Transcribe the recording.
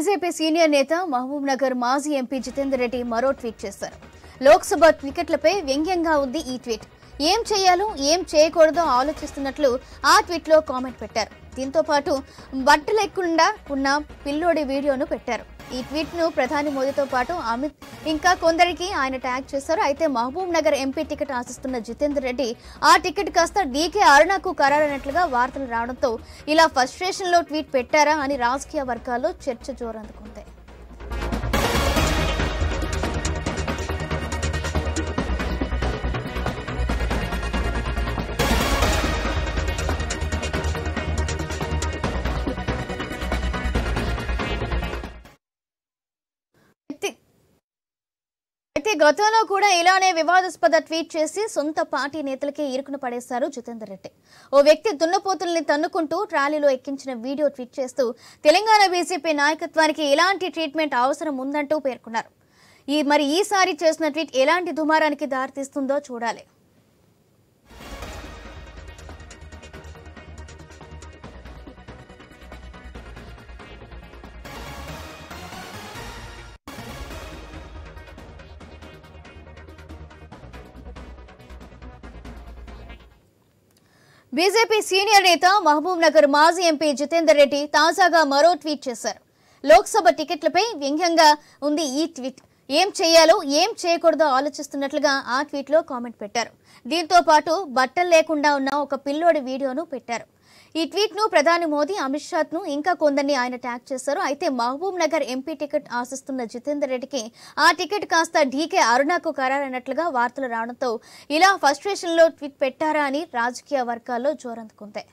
BJP senior నేత మహబూబ్ నగర్ మాజీ MP Jitender Reddy మరో ట్వీట్ చేశారు. లోక్సభ టికెట్లపై వ్యంగ్యంగా ఉంది ఈ ట్వీట్. ఏం చేయాలో ఏం చేయకూడదో ఆలోచిస్తున్నట్లు ఆ ట్వీట్లో కామెంట్ పెట్టారు. దీంతో పాటు బట్టలెక్కకుండా ఉన్న పిల్లోడి వీడియోను పెట్టారు. ఈ ట్వీట్ను ప్రధాని మోదీతో పాటు అమిత్ ఇంకా కొందరికి ఆయన ట్యాగ్ చేశారు. అయితే మహబూబ్ నగర్ ఎంపీ టికెట్ ఆశిస్తున్న జితేందర్ రెడ్డి ఆ టికెట్ కాస్త డీకే అరుణకు ఖరారైనట్లుగా వార్తలు రావడంతో ఇలా ఫ్రస్ట్రేషన్లో ట్వీట్ పెట్టారా? అని రాజకీయ వర్గాల్లో చర్చ జోరందుకుంది. అయితే గతంలో కూడా ఇలానే వివాదాస్పద ట్వీట్ చేసి సొంత పార్టీ నేతలకే ఇరుకున పడేశారు జితేందర్ రెడ్డి. ఓ వ్యక్తి దున్నపోతుల్ని తన్నుకుంటూ ట్రాలీలో ఎక్కించిన వీడియో ట్వీట్ చేస్తూ తెలంగాణ బీజేపీ నాయకత్వానికి ఇలాంటి ట్రీట్మెంట్ అవసరం ఉందంటూ పేర్కొన్నారు. ఈ మరి ఈసారి చేసిన ట్వీట్ ఎలాంటి దుమారానికి దారితీస్తుందో చూడాలి. బీజేపీ సీనియర్ నేత మహబూబ్ నగర్ మాజీ ఎంపీ జితేందర్ రెడ్డి తాజాగా మరో ట్వీట్ చేశారు. లోక్సభ టికెట్లపై వ్యంగ్యంగా ఉంది ఈ ట్వీట్. ఏం చేయాలో ఏం చేయకూడదో ఆలోచిస్తున్నట్లుగా ఆ ట్వీట్లో కామెంట్ పెట్టారు. దీంతో పాటు బట్టలు లేకుండా ఉన్న ఒక పిల్లోడి వీడియోను పెట్టారు. ఈ ట్వీట్ను ప్రధాని మోదీ అమిత్ షాత్ను ఇంకా కొందరిని ఆయన ట్యాగ్ చేశారు. అయితే మహబూబ్ నగర్ ఎంపీ టికెట్ ఆశిస్తున్న జితేందర్ రెడ్డికి ఆ టికెట్ కాస్త డీకే అరుణకు ఖరారైనట్లుగా వార్తలు రావడంతో ఇలా ఫస్ట్రేషన్లో ట్వీట్ పెట్టారా అని రాజకీయ వర్గాల్లో జోరందుకుంది.